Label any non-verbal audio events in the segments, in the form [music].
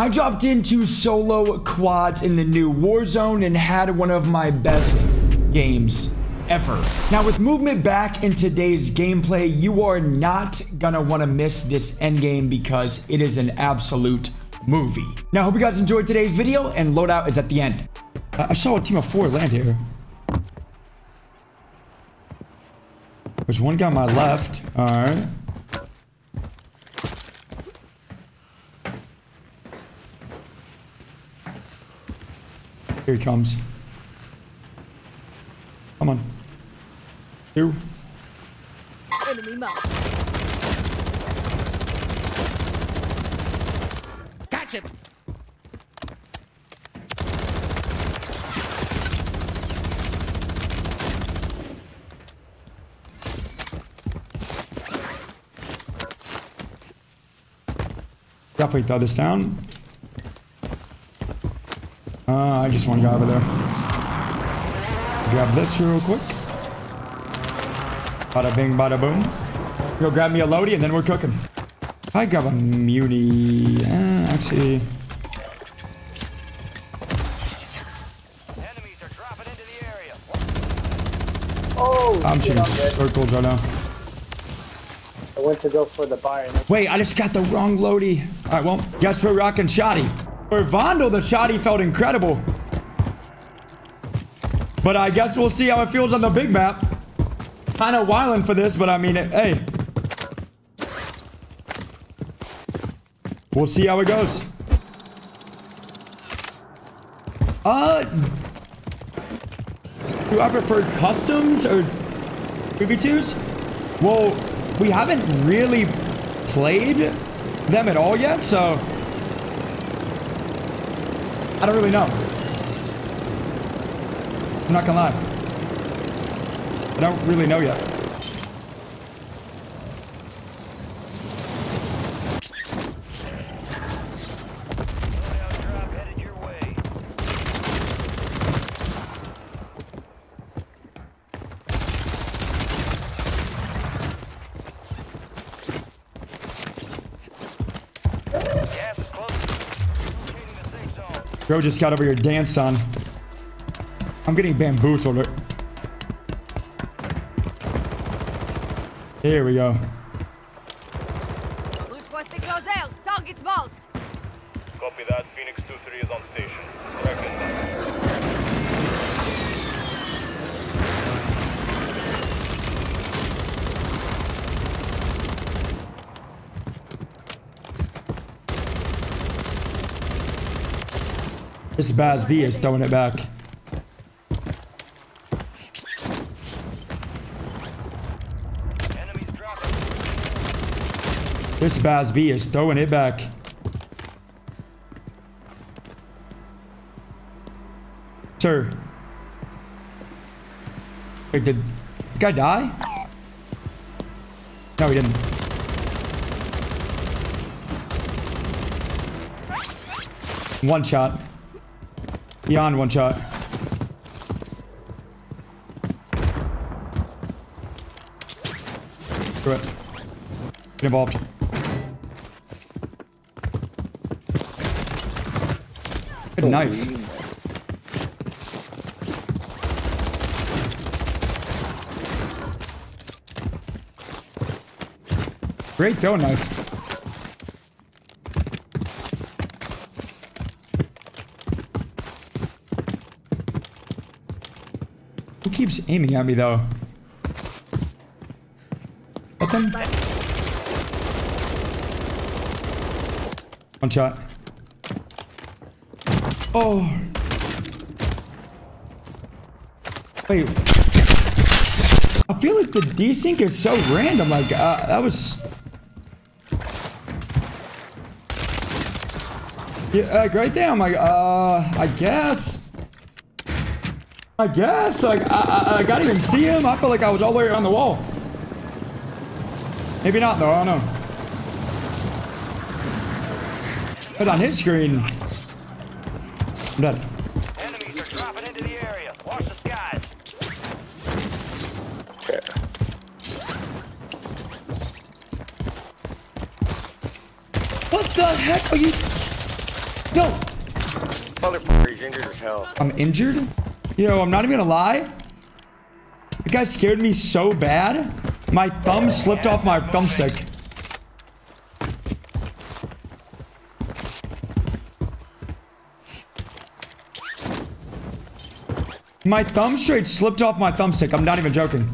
I dropped into solo quads in the new Warzone and had one of my best games ever. Now with movement back in today's gameplay, you are not gonna wanna miss this endgame because it is an absolute movie. Now, I hope you guys enjoyed today's video and loadout is at the end. I, I saw a team of four land here. There's one guy on my left. All right. Here he comes. Come on. Two. Enemy marked. Catch him! Definitely throw this down. I just one guy over there. Grab this real quick. Bada bing, bada boom. Go grab me a loadie and then we're cooking. I grab a muni. Uh, actually, Enemies are dropping into the area. Oh, I'm shooting I'm circles right now. I went to go for the buy Wait, I just got the wrong loadie. All right, well, guess we're rocking shoddy. For Vondel, the shoddy felt incredible. But I guess we'll see how it feels on the big map. Kind of wilding for this, but I mean, it, hey. We'll see how it goes. Uh, do I prefer customs or 2v2s? Well, we haven't really played them at all yet, so I don't really know. I'm not gonna lie. I don't really know yet. Bro just got over here danced on. I'm getting bamboozled. Here we go. Requesting closer. Target marked. Copy that. Phoenix 2-3 is on station. Tracking them. This BAS-B is throwing it back. This BAS-B is throwing it back. Sir. Wait, did the guy die? No, he didn't. One shot. Beyond one shot. It. Get involved. Good knife. Great throw knife. Who keeps aiming at me though? One shot. Oh. Wait. I feel like the desync is so random. Like, uh, that was. Yeah, like right there. I'm like, uh, I guess. I guess. Like, I, I, I can't even see him. I felt like I was all the way around the wall. Maybe not, though. I don't know. But on his screen. I'm dead. Enemies are dropping into the area. Watch the skies. What the heck are you? No, Motherfucker, he's injured as hell. I'm injured. Yo, I'm not even gonna lie. The guy scared me so bad. My thumb slipped off my thumbstick. My thumb straight slipped off my thumbstick. I'm not even joking.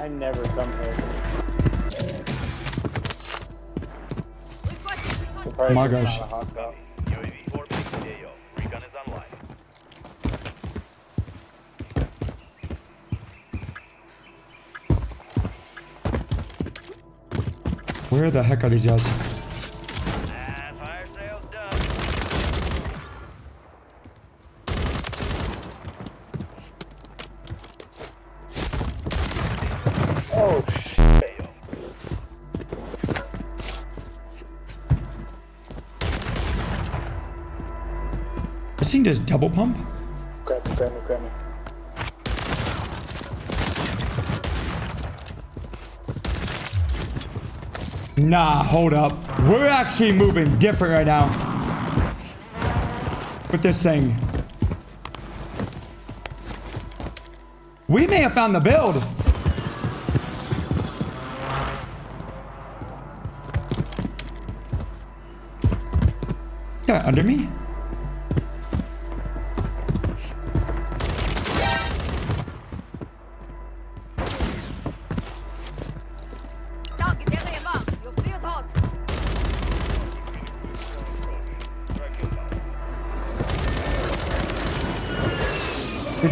I never come here. My gosh. not a hot dog. UAV orbiting AO. Recon is online. Where the heck are these guys? This thing does double pump? Grab me, grab me, grab me. Nah, hold up. We're actually moving different right now. With this thing. We may have found the build. Yeah, under me?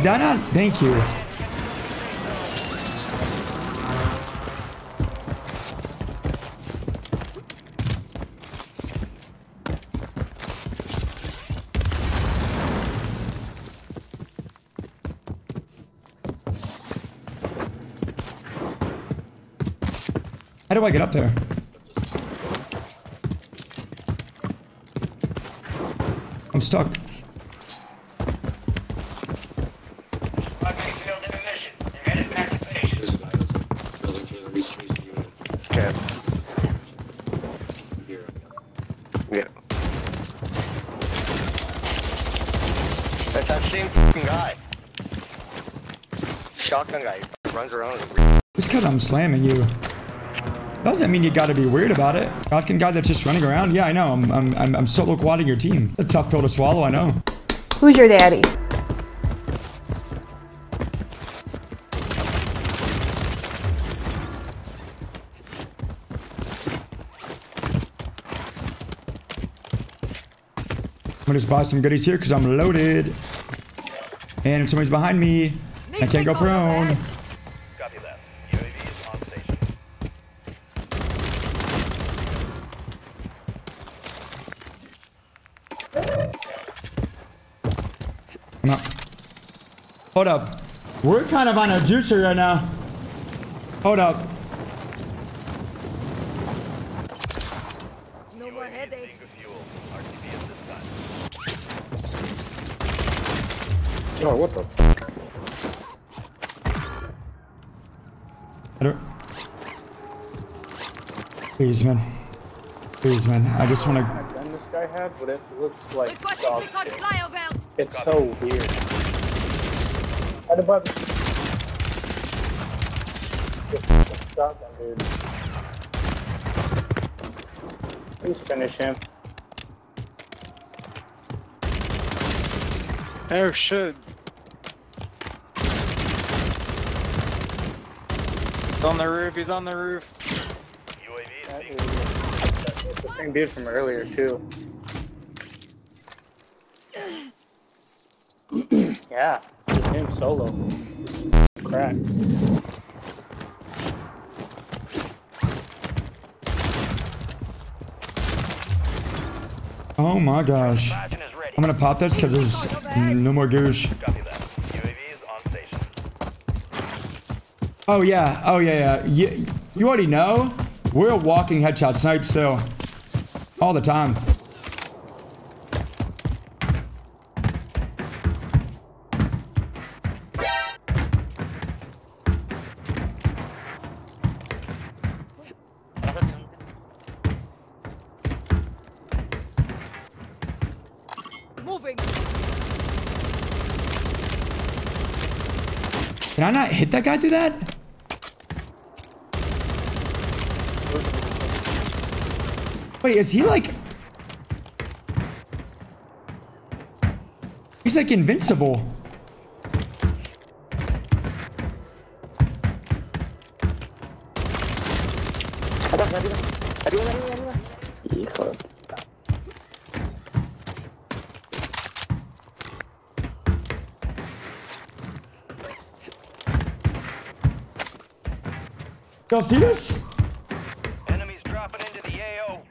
Did that not? Thank you. How do I get up there? I'm stuck. There's a guy that's building to the research unit Okay. here. Yeah. That's that same fucking guy. Shotgun guy. He runs around with a Just because I'm slamming you doesn't mean you got to be weird about it. Shotgun guy that's just running around. Yeah, I know. I'm I'm I'm, I'm solo quadding your team. A tough pill to swallow. I know. Who's your daddy? Gonna just buy some goodies here because I'm loaded. And somebody's behind me. I can't go prone. On. Hold up. We're kind of on a juicer right now. Hold up. No more Seeing headaches. the fuel. RTB at this time. Oh, what the? I don't. Please, man. Please, man. I just want to. That gun this guy had, but it looks like dog recon shit. flyover. It's so weird. Right above you. Shotgun, dude. Please finish him. Oh shit. He's on the roof, he's on the roof. UAV is That being is- the same dude from earlier, too. [clears throat] yeah, it's him solo. Crack. Oh my gosh. I'm gonna pop this because there's no more goosh. Oh yeah. Oh yeah. Yeah. You, you already know. We're walking headshot snipes, so All the time. Moving. Can I not hit that guy through that? Wait, is he like... He's like invincible. Hijo Y'all see this? Enemies dropping into the AO.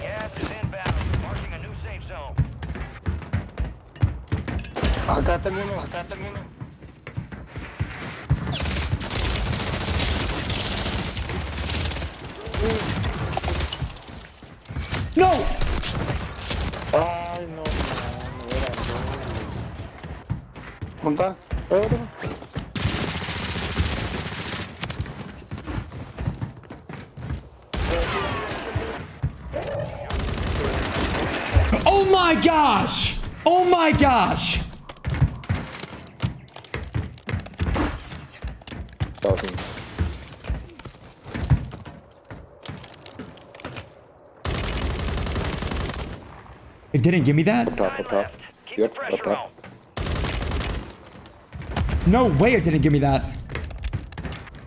Gas is inbound, marking a new safe zone. Acá tengo uno, acá tengo uno. No! Ay, no, no, no era Oh my gosh! Oh my gosh! Talking. It didn't give me that? Top, up top. Yep, the pressure up top. On. No way it didn't give me that.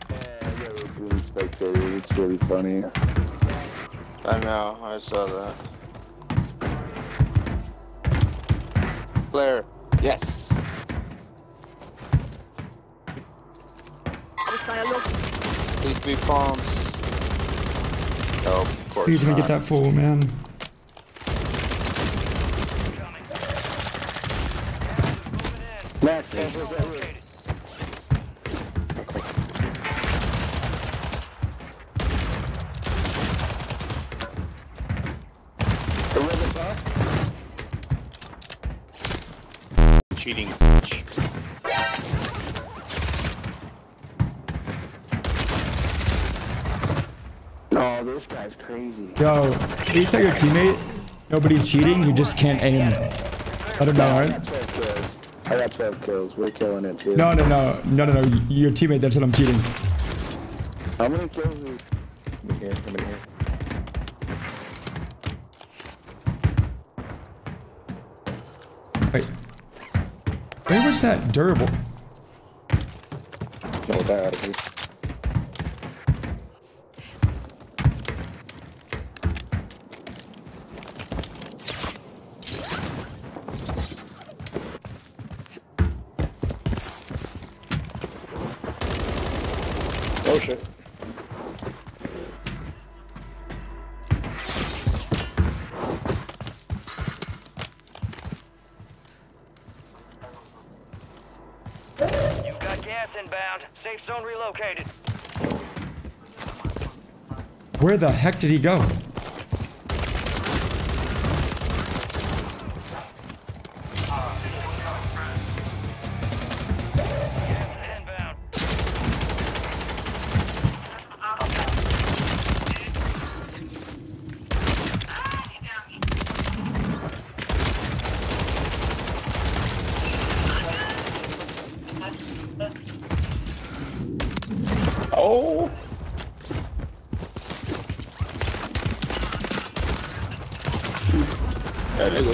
Yeah, it's really spectated. It's really funny. I know, I saw that. Flare. Yes. Hostile look. Please be bombs. Oh, of course. Please let me get that full, man. Max, Located. Cheating. oh, this guy's crazy. Yo, can you tell your teammate nobody's cheating? You just can't aim. Let him know, I alright? got 12 kills. I got 12 kills. We're killing it too. No, no, no. No, no, no. Your teammate, that's what I'm cheating. How many kills? Is... Come in here. Come in here. Wait. Where was that durable? Out of here. Inbound. Safe zone relocated. Where the heck did he go?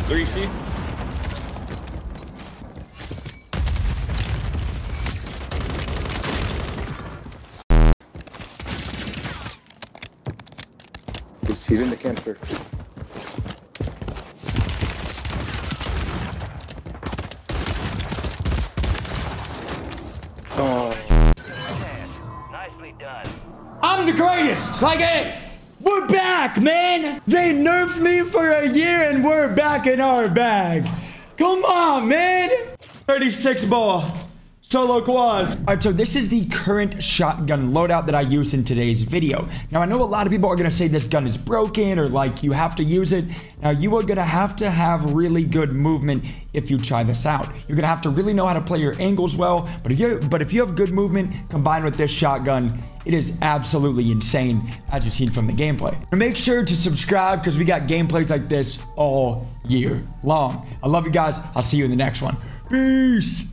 Three feet. He's, he's in the camper. Oh, Nicely done. I'm the greatest! Like it! Back, man! They nerfed me for a year and we're back in our bag. Come on, man! 36 ball. Solo quads. All right, so this is the current shotgun loadout that I use in today's video. Now, I know a lot of people are gonna say this gun is broken or like you have to use it. Now, you are gonna have to have really good movement if you try this out. You're gonna have to really know how to play your angles well, but if you, but if you have good movement combined with this shotgun, It is absolutely insane, as you've seen from the gameplay. And make sure to subscribe because we got gameplays like this all year long. I love you guys. I'll see you in the next one. Peace.